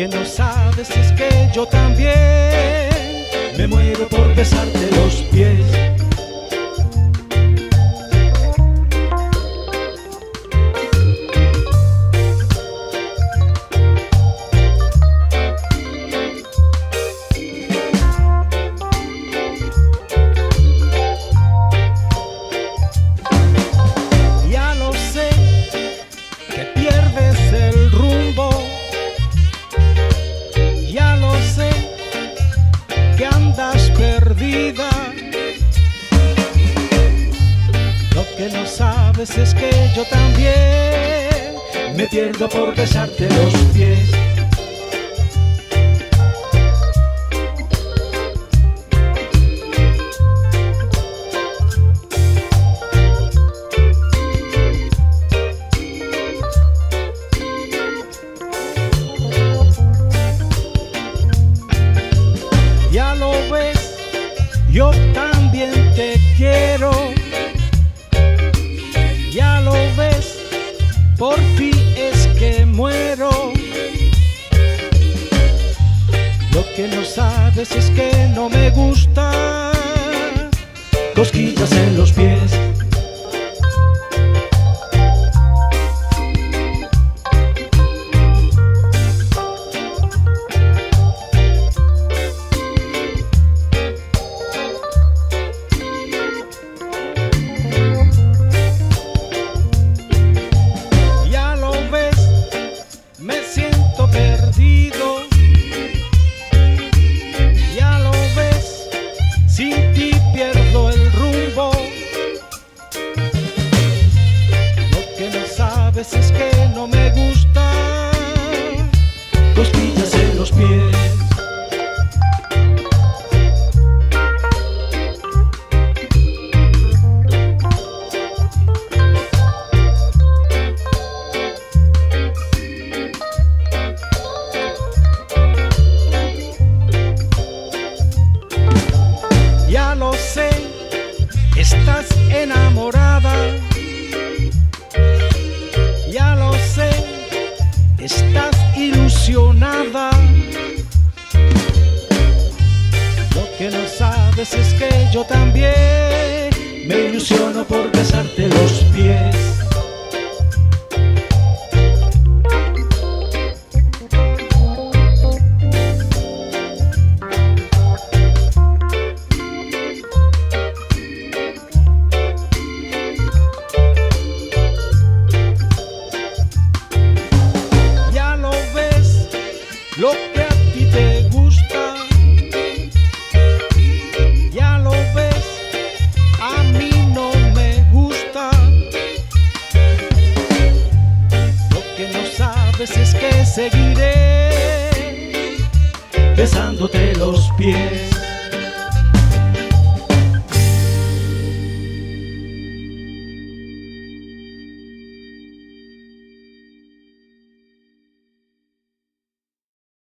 que no sabes es que yo también Lo que no sabes es que yo también me pierdo por besarte los pies. Yo también te quiero. Ya lo ves, por ti es que muero. Lo que no sabes es que no me gusta cosquillas en los pies. Ya lo ves, sin ti pierdo el rumbo. Lo que no sabes es que no me gusta cosquillas en los pies. Estás enamorada. Ya lo sé, estás ilusionada. Lo que no sabes es que yo también me ilusiono por besarte los pies. Ti te gusta. Ya lo ves, a mí no me gusta. Lo que no sabes es que seguiré besándote los pies.